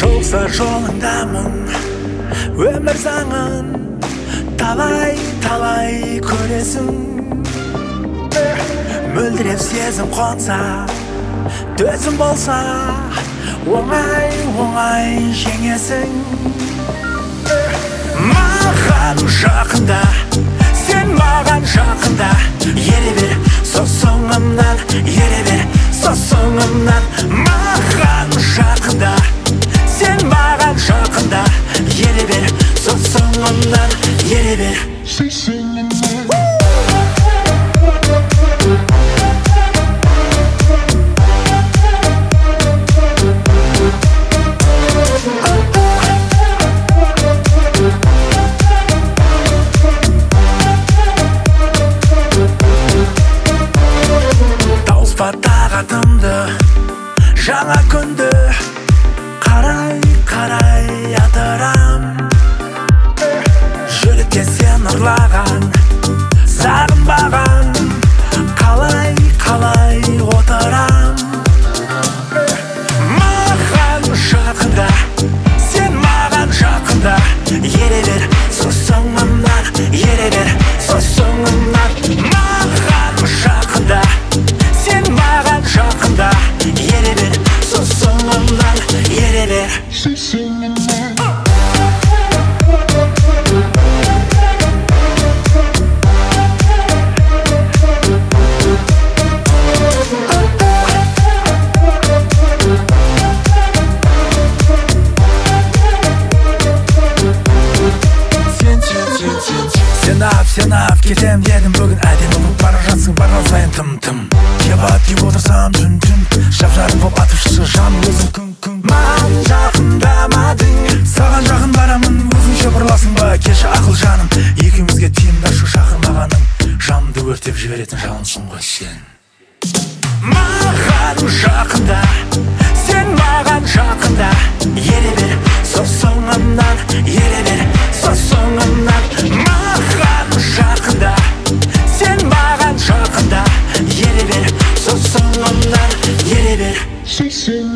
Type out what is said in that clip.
болса жолыңдамын. Өмір заңын талай талай көресің. Мөлдіреп сезім қонса төзім болса оңай оңай жеңесің. Маған жақында сен маған жақында ере бер сол соңымнан ере бер сол соңымнан. Маған жақында тағатымды жаңа күнді қарай қарай атырам жүрекке сен ұрлаған ере бер сен ап сен ап кетем дедім бүгін әдемі болып бара жатсың барған сайын тым тым кеп ат кеп отырсам түн түн жап жарық болып атып шықшы жаным өзің күн күн. Маған жақындамадың. Саған жақын барамын. Өзің жыбырласың ба? Келші ақыл жаным. Екеумізге тыйымдашы шақырмағаның жанымды өртеп жіберетін жалынсың ғой сен. Маған жақында. Сен маған жақында. Ере бер со соңымнан. Ере бер со соңымнан. Маған жақында. Сен маған жақында. Ере бер со соңымнан. Ере бер. Chasing